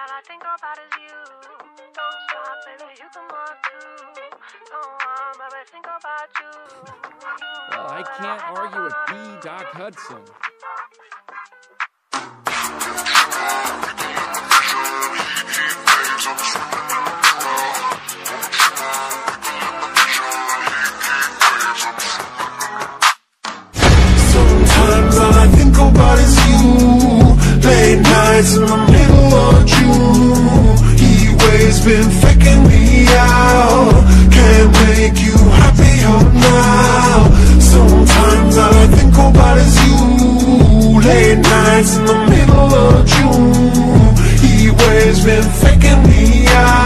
All I think about is you. Don't stop, baby, you come on too. Don't want, baby, think about you. Well, I can't argue with B. Doc Hudson. Nights in the middle of June He waves been faking me out. Can't make you happier now. Sometimes all I think about is you. Late nights in the middle of June. He waves been faking me out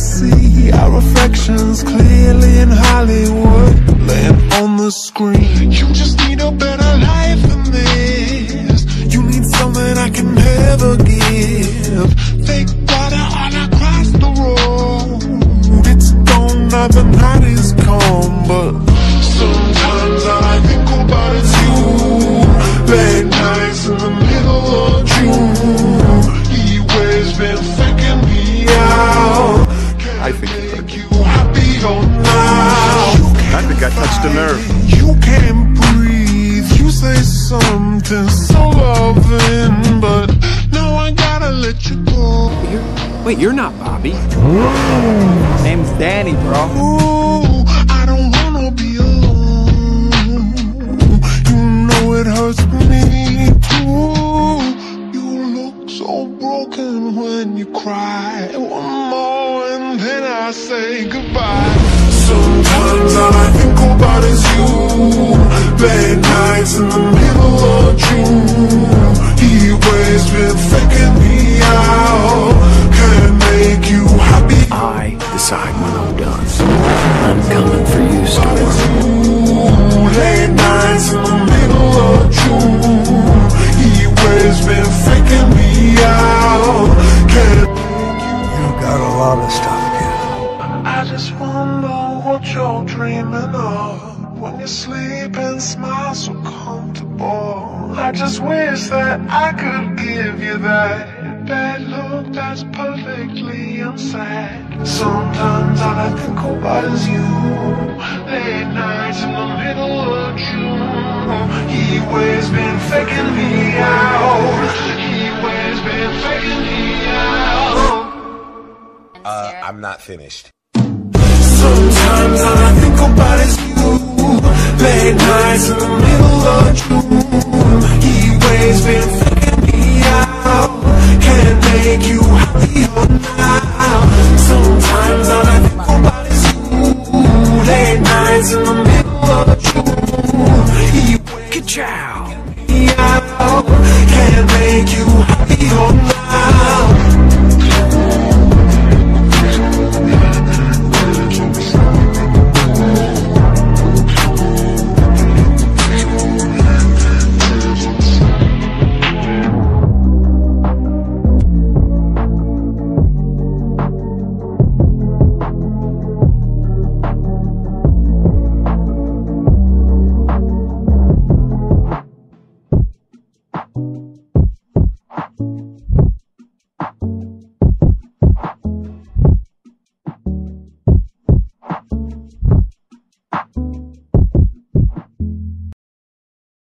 see our reflections clearly in Hollywood Laying on the screen. You just need a better life than this. You need something I can never give. Fake water all across the road. It's gone now the night is calm. But sometimes all I think about is you. Late nights in the I think you Make you happier now I think I touched a nerve. You can't breathe You say something so loving But now I gotta let you go You're, wait, you're not Bobby. Name's Danny, bro. Ooh, I don't wanna be alone. You know it hurts me too. You look so broken when you cry. One more and then I say goodbye. Sometimes all I think about is you. Late nights in the middle of June. He faking me out. Can't make you happy. I decide when I'm done. I'm coming for you, Storm. You're dreaming When you sleep and smile so comfortable. I just wish that I could give you that. Bad look that's perfectly unsaid. Sometimes all I think about is you. Late nights in the middle of June. He always been faking me out. He always been faking me out. Uh, I'm not finished. Late nights in the middle of June He always been faking me out. Can't make you happier now Sometimes all I think about is you. Late nights in the middle of June He always Ka-chow! me out Can't make you happier